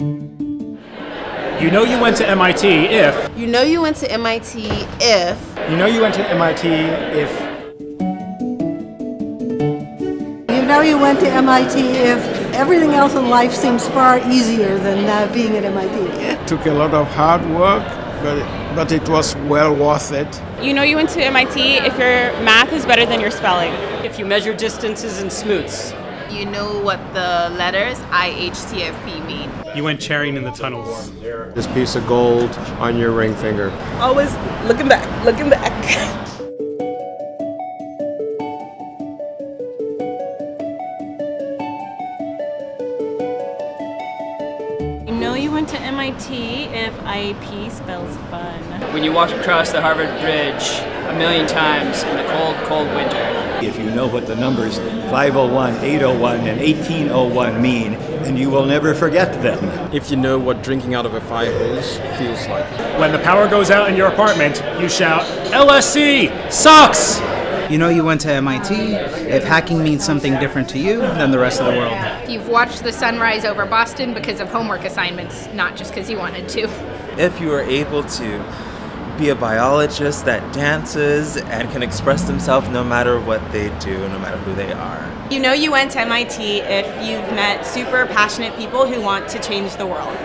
You know you went to MIT if. You know you went to MIT if. You know you went to MIT if. You know you went to MIT if everything else in life seems far easier than uh, being at MIT. It took a lot of hard work, but it, but it was well worth it. You know you went to MIT if your math is better than your spelling. If you measure distances in smoots. You know what the letters IHTFP mean. You went cherrying in the tunnels. This piece of gold on your ring finger. Always looking back, looking back. You know you went to MIT if IAP spells fun. When you walk across the Harvard Bridge a million times in the cold, cold winter. If you know what the numbers 501, 801, and 1801 mean, and you will never forget them. If you know what drinking out of a fire hose feels like. When the power goes out in your apartment, you shout, LSC sucks! You know you went to MIT if hacking means something different to you than the rest of the world. You've watched the sunrise over Boston because of homework assignments, not just because you wanted to. If you are able to be a biologist that dances and can express themselves no matter what they do, no matter who they are. You know you went to MIT if you've met super passionate people who want to change the world.